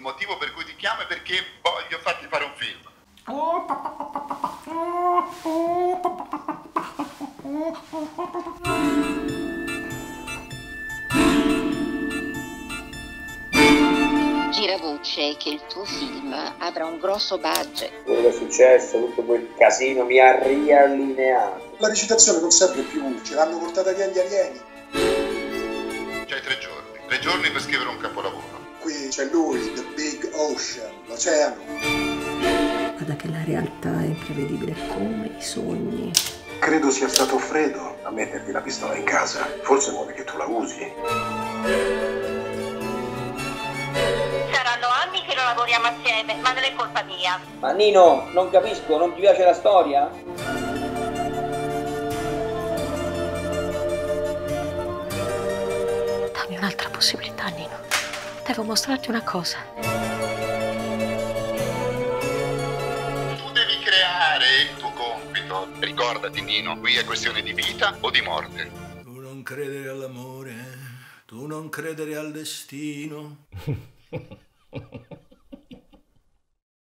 il motivo per cui ti chiamo è perché voglio farti fare un film. Gira voce che il tuo film avrà un grosso budget. Quello che è successo, tutto quel casino mi ha riallineato. La recitazione non serve più, ce l'hanno portata via gli alieni. C'hai tre giorni. Tre giorni per scrivere un capolavoro. C'è lui, The Big Ocean, l'oceano. Guarda che la realtà è imprevedibile come i sogni. Credo sia stato Fredo a metterti la pistola in casa. Forse vuole che tu la usi. Saranno anni che non lavoriamo assieme, ma non è colpa mia. Ma Nino, non capisco, non ti piace la storia? Dammi un'altra possibilità, Nino. Devo mostrarti una cosa. Tu devi creare il tuo compito. Ricordati, Nino, qui è questione di vita o di morte. Tu non credere all'amore, tu non credere al destino.